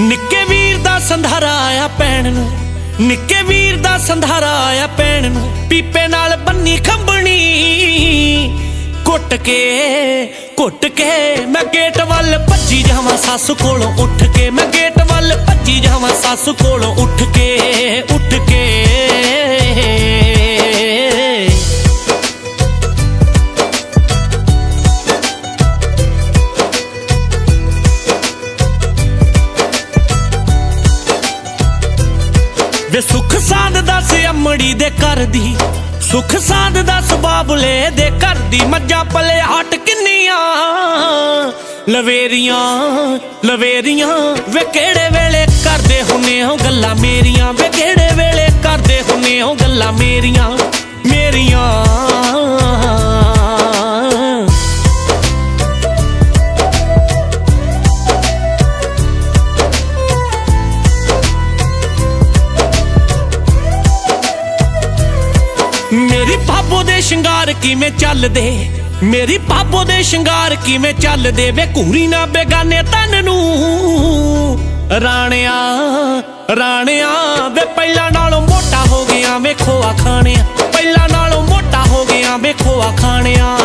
ਨਿੱਕੇ ਵੀਰ ਦਾ ਸੰਧਾਰਾ ਆਇਆ ਪੈਣ ਨੂੰ। ਨਿੱਕੇ ਵੀਰ ਦਾ ਸੰਧਾਰਾ ਆਇਆ ਪੈਣ ਨੂੰ। ਪੀਪੇ ਨਾਲ ਬੰਨੀ ਖੰਬਣੀ ਕੁੱਟ ਕੇ ਕੁੱਟ ਕੇ ਮੈਂ ਗੇਟ ਵੱਲ ਭੱਜੀ ਜਾਵਾਂ, ਸੱਸ ਕੋਲੋਂ ਉੱਠ ਕੇ। ਮੈਂ ਗੇਟ ਵੱਲ ਭੱਜੀ ਜਾਵਾਂ, ਸੱਸ ਕੋਲੋਂ ਉੱਠ ਕੇ ਉੱਠ ਕੇ। ਵੇ ਸੁਖ ਸਾਧ ਦੱਸ ਅਮੜੀ ਦੇ ਘਰ ਦੀ। ਸੁਖ ਸਾਧ ਦੱਸ ਬਾਬਲੇ ਦੇ ਘਰ ਦੀ। ਮੱਝਾਂ ਪਲੇ ਹਟ ਕਿੰਨੀਆਂ? ਲਵੇਰੀਆਂ ਲਵੇਰੀਆਂ, ਵੇ ਕਿਹੜੇ ਵੇਲੇ ਕਰਦੇ ਹੁੰਨੇ ਹੋ ਗੱਲਾਂ ਮੇਰੀਆਂ? ਵੇ ਕਿਹੜੇ ਵੇਲੇ ਕਰਦੇ ਹੁੰਨੇ ਹੋ ਗੱਲਾਂ ਮੇਰੀਆਂ? ਦੇ ਸ਼ਿੰਗਾਰ ਕਿਵੇਂ ਚੱਲਦੇ? ਮੇਰੀ ਪਾਪੋ ਦੇ ਸ਼ਿੰਗਾਰ ਕਿਵੇਂ ਚੱਲਦੇ? ਵੇ ਘੂਰੀ ਨਾ ਬੇਗਾਨੇ ਤਨ ਨੂੰ। ਰਾਣਿਆ ਰਾਣਿਆ, ਵੇ ਪਹਿਲਾਂ ਨਾਲੋਂ ਮੋਟਾ ਹੋ ਗਿਆ ਵੇ ਖੋਆ ਖਾਣਿਆ। ਪਹਿਲਾਂ ਨਾਲੋਂ ਮੋਟਾ ਹੋ ਗਿਆ ਵੇ ਖੋਆ ਖਾਣਿਆ।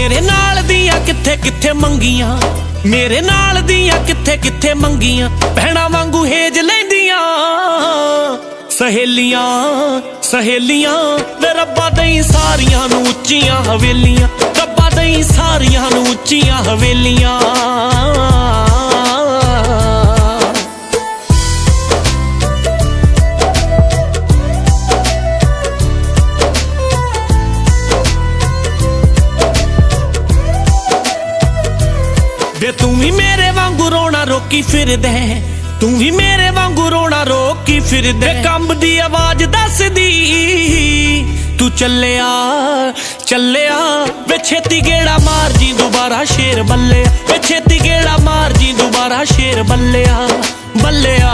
ਮੇਰੇ ਨਾਲ ਦੀਆਂ ਕਿੱਥੇ ਕਿੱਥੇ ਮੰਗੀਆਂ? ਮੇਰੇ ਨਾਲ ਦੀਆਂ ਕਿੱਥੇ ਕਿੱਥੇ ਮੰਗੀਆਂ? ਭੈਣਾ ਵਾਂਗੂ ਹੇਜ ਲੈਂਦੀਆਂ। ਸਹੇਲੀਆਂ ਸਹੇਲੀਆਂ ਤੇ ਰੱਬਾ ਦਈ ਸਾਰੀਆਂ ਨੂੰ ਉੱਚੀਆਂ ਹਵੇਲੀਆਂ। ਰੱਬਾ ਦਈ ਸਾਰੀਆਂ ਨੂੰ ਉੱਚੀਆਂ ਹਵੇਲੀਆਂ। ਰੋਣਾ ਰੋਕੀ ਫਿਰਦਾ। ਤੂੰ ਵੀ ਮੇਰੇ ਵਾਂਗੂ ਰੋਣਾ ਰੋਕੀ ਫਿਰਦਾ। ਕੰਬ ਦੀ ਆਵਾਜ਼ ਦੱਸਦੀ ਤੂੰ ਚੱਲਿਆ ਚੱਲਿਆ ਵੇ ਛੇਤੀ ਗੇੜਾ ਮਾਰ ਜੀ ਦੁਬਾਰਾ ਸ਼ੇਰ ਬੱਲਿਆ ਵੇ ਛੇਤੀ ਗੇੜਾ ਮਾਰ ਜੀ ਦੁਬਾਰਾ ਸ਼ੇਰ ਬੱਲਿਆ ਬੱਲਿਆ